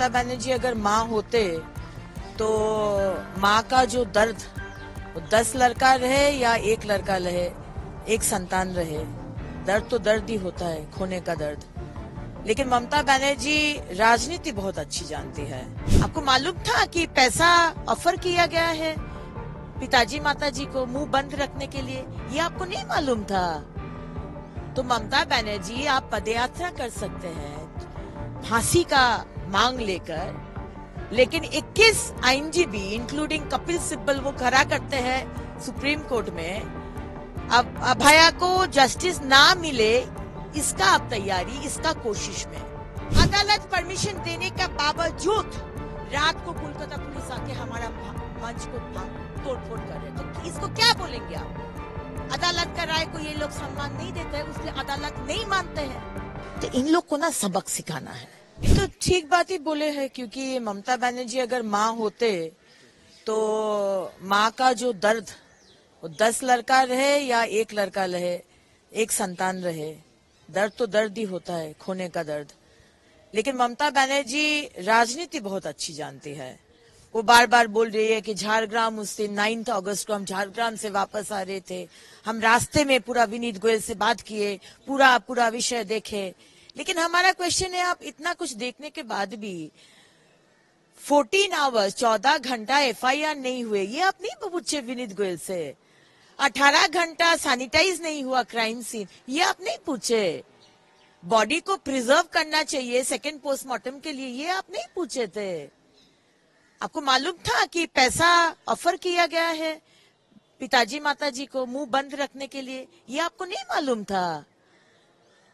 ममता बनर्जी अगर माँ होते तो माँ का जो दर्द वो दस लड़का रहे या एक लड़का रहे, एक संतान रहे, दर्द तो दर्द ही होता है, खोने का दर्द। लेकिन ममता बनर्जी राजनीति बहुत अच्छी जानती है। आपको मालूम था कि पैसा ऑफ़र किया गया है पिताजी माताजी को मुँह बंद रखने के लिए? ये आपको नहीं मालूम था। तो ममता बनर्जी, आप पदयात्रा कर सकते हैं। फांसी का मांग लेकर, लेकिन 21 आईनजीबी इंक्लूडिंग कपिल सिब्बल, वो खड़ा करते हैं सुप्रीम कोर्ट में। अब अभया को जस्टिस ना मिले, इसका आप तैयारी, इसका कोशिश में। अदालत परमिशन देने का बावजूद रात को कोलकाता पुलिस आके हमारा मंच को तोड़ फोड़ कर रहे तो इसको क्या बोलेंगे आप? अदालत का राय को ये लोग सम्मान नहीं देते इसलिए अदालत नहीं मानते हैं। तो इन लोग को ना सबक सिखाना है। तो ठीक बात ही बोले हैं, क्योंकि ममता बनर्जी अगर माँ होते तो माँ का जो दर्द, वो दस लड़का रहे या एक लड़का रहे, एक संतान रहे, दर्द तो दर्द ही होता है, खोने का दर्द। लेकिन ममता बनर्जी राजनीति बहुत अच्छी जानती है। वो बार बार बोल रही है कि झारग्राम, उस दिन नाइन्थ अगस्त को हम झारग्राम से वापस आ रहे थे। हम रास्ते में पूरा विनीत गोयल से बात किए पूरा पूरा विषय देखे। लेकिन हमारा क्वेश्चन है, आप इतना कुछ देखने के बाद भी 14 आवर्स 14 घंटा एफआईआर नहीं हुए, ये आप नहीं पूछे विनीत गोयल से। 18 घंटा सैनिटाइज नहीं हुआ क्राइम सीन ये आप नहीं पूछे। बॉडी को प्रिजर्व करना चाहिए सेकेंड पोस्टमार्टम के लिए, ये आप नहीं पूछे थे। आपको मालूम था कि पैसा ऑफ़र किया गया है पिताजी माताजी को मुँह बंद रखने के लिए, ये आपको नहीं मालूम था।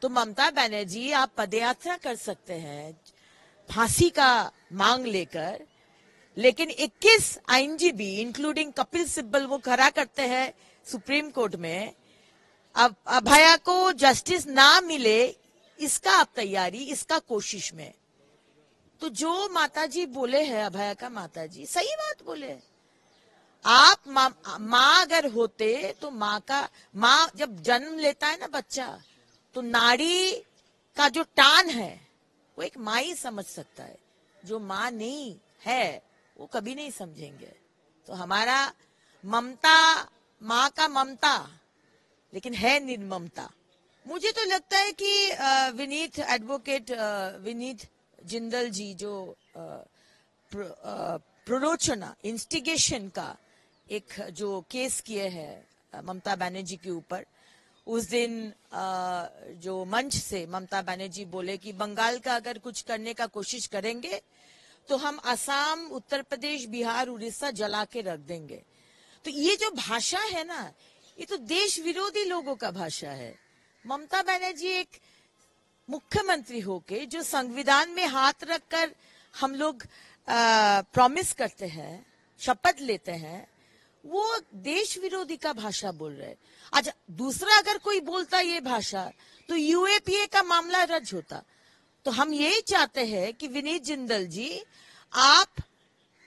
तो ममता बनर्जी, आप पदयात्रा कर सकते हैं, फांसी का मांग लेकर। लेकिन 21 आईनजीबी इंक्लूडिंग कपिल सिब्बल, वो खड़ा करते हैं सुप्रीम कोर्ट में। अब अभया को जस्टिस ना मिले, इसका आप तैयारी, इसका कोशिश में। तो जो माताजी बोले हैं, अभया का माताजी, सही बात बोले आप माँ अगर होते तो माँ का, माँ जब जन्म लेता है ना बच्चा तो नाड़ी का जो टान है, वो एक माँ ही समझ सकता है। जो माँ नहीं है, वो कभी नहीं समझेंगे। तो हमारा ममता, माँ का ममता, लेकिन है निर्ममता। मुझे तो लगता है कि विनीत एडवोकेट विनीत जिंदल जी जो प्रोरोचना इंस्टिगेशन का एक जो केस किए है, ममता बनर्जी के ऊपर उस दिन जो मंच से ममता बनर्जी बोले कि बंगाल का अगर कुछ करने का कोशिश करेंगे तो हम असम, उत्तर प्रदेश, बिहार, उड़ीसा जला के रख देंगे। तो ये जो भाषा है ना, ये तो देश विरोधी लोगों का भाषा है। ममता बनर्जी एक मुख्यमंत्री होके, जो संविधान में हाथ रखकर हम लोग प्रॉमिस करते हैं, शपथ लेते हैं वो देश विरोधी का भाषा बोल रहे अच्छा दूसरा अगर कोई बोलता ये भाषा तो यूएपीए का मामला रद्द होता। तो हम यही चाहते हैं कि विनीत जिंदल जी, आप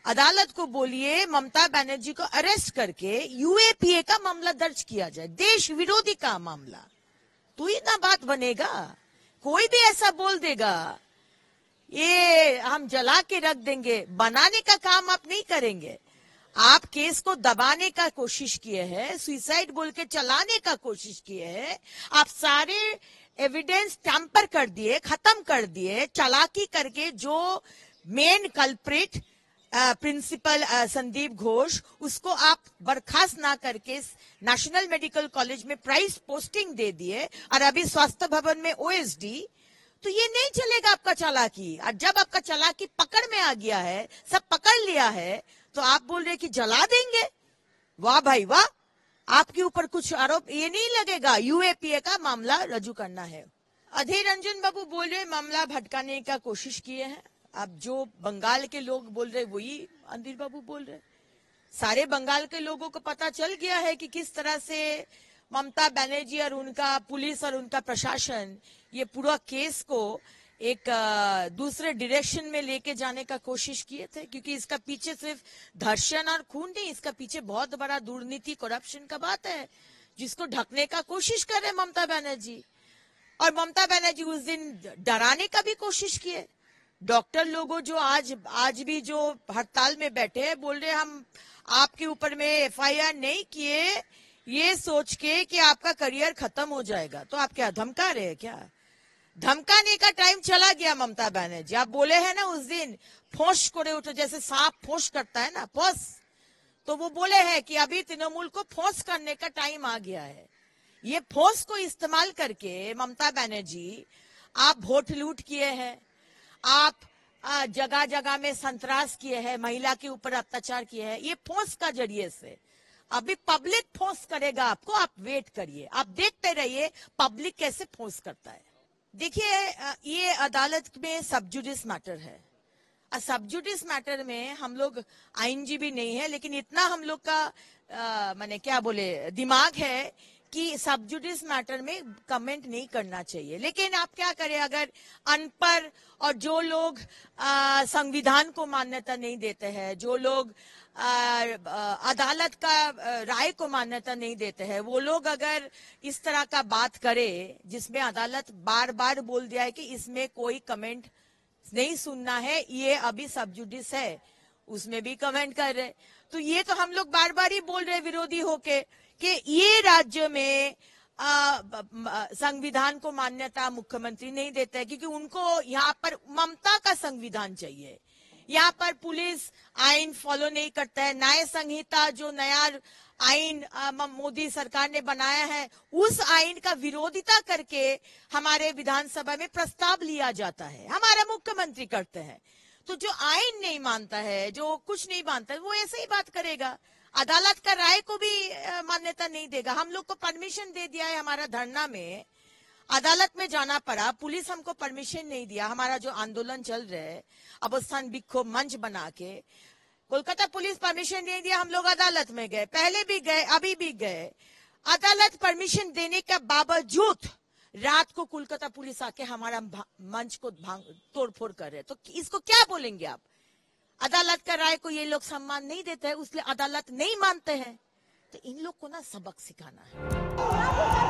अदालत को बोलिए, ममता बनर्जी को अरेस्ट करके यूएपीए का मामला दर्ज किया जाए। देश विरोधी का मामला। तो ही ना बात बनेगा। कोई भी ऐसा बोल देगा, ये हम जला के रख देंगे, बनाने का काम आप नहीं करेंगे। आप केस को दबाने का कोशिश किए हैं सुइसाइड बोल के चलाने का कोशिश किए हैं, आप सारे एविडेंस टैंपर कर दिए, खत्म कर दिए, चलाकी करके जो main culprit principal Sandeep Ghosh, उसको आप बर्खास्त ना करके नेशनल मेडिकल कॉलेज में प्राइस पोस्टिंग दे दिए और अभी स्वास्थ्य भवन में ओएसडी तो ये नहीं चलेगा आपका चालाकी। और जब आपका चालाकी पकड़ में आ गया है, सब पकड़ लिया है तो आप बोल रहे कि जला देंगे? वाह भाई वाह। आपके ऊपर कुछ आरोप ये नहीं लगेगा। यूएपीए का मामला रजू करना है। अधीर रंजन बाबू बोल रहे मामला भटकाने का कोशिश किए हैं। अब जो बंगाल के लोग बोल रहे वही अंदिर बाबू बोल रहे सारे बंगाल के लोगों को पता चल गया है कि किस तरह से ममता बनर्जी और उनका पुलिस और उनका प्रशासन, ये पूरा केस को एक दूसरे डायरेक्शन में लेके जाने का कोशिश किए थे, क्योंकि इसका पीछे सिर्फ़ धर्षण और खून नहीं, इसका पीछे बहुत बड़ा दुर्नीति करप्शन का बात है, जिसको ढकने का कोशिश कर रहे ममता बनर्जी। और ममता बनर्जी उस दिन डराने का भी कोशिश किए। डॉक्टर लोगों जो आज आज भी जो हड़ताल में बैठे हैं, बोल रहे हम आपके ऊपर में एफआईआर नहीं किए, ये सोच के कि आपका करियर खत्म हो जाएगा। तो आप क्या, धमका रहे हैं क्या? धमकाने का टाइम चला गया ममता बनर्जी। आप बोले हैं ना उस दिन, फोश करे उठो, जैसे सांप फोश करता है ना फोस तो वो बोले हैं कि अभी तृणमूल को फोस करने का टाइम आ गया है। ये फोर्स को इस्तेमाल करके ममता बनर्जी, आप वोट लूट किए हैं, आप जगह जगह में संतरास किए हैं, महिला के ऊपर अत्याचार किए हैं, ये फोर्स का ज़रिए से। अभी पब्लिक फोर्स करेगा आपको, आप वेट करिए। आप देखते रहिए, पब्लिक कैसे फोर्स करता है। देखिए ये अदालत में सबजुडिस मैटर है। सबजुडिस मैटर में हम लोग आईनजीबी नहीं है, लेकिन इतना हम लोग का मैंने क्या बोले, दिमाग है कि सबजुडिस मैटर में कमेंट नहीं करना चाहिए। लेकिन आप क्या करें अगर अनपढ़ और जो लोग संविधान को मान्यता नहीं देते हैं जो लोग आ, अदालत का राय को मान्यता नहीं देते हैं वो लोग अगर इस तरह का बात करे जिसमें अदालत बार बार बोल दिया है कि इसमें कोई कमेंट नहीं सुनना है ये अभी सबजुडिस है उसमें भी कमेंट कर रहे तो ये तो हम लोग बार बार ही बोल रहे विरोधी होके। कि ये राज्य में संविधान को मान्यता मुख्यमंत्री नहीं देते क्योंकि उनको यहाँ पर ममता का संविधान चाहिए। यहाँ पर पुलिस आइन फॉलो नहीं करता है, न्याय संहिता जो नया आइन मोदी सरकार ने बनाया है, उस आइन का विरोधिता करके हमारे विधानसभा में प्रस्ताव लिया जाता है। हमारा मुख्यमंत्री करते हैं। तो जो आइन नहीं मानता है, जो कुछ नहीं मानता है, वो ऐसे ही बात करेगा। अदालत का राय को भी मान्यता नहीं देगा। हम लोग को परमिशन दे दिया है हमारा धरना में। अदालत में जाना पड़ा, पुलिस हमको परमिशन नहीं दिया। हमारा जो आंदोलन चल रहा है, अवस्थान बिखो मंच बना के, कोलकाता पुलिस परमिशन नहीं दिया, हम लोग अदालत में गए। पहले भी गए, अभी भी गए। अदालत परमिशन देने के बावजूद रात को कोलकाता पुलिस आके हमारा मंच को तोड़फोड़ कर रहे तो इसको क्या बोलेंगे आप? अदालत का राय को ये लोग सम्मान नहीं देते हैं, उसलिए अदालत नहीं मानते हैं। तो इन लोग को ना सबक सिखाना है।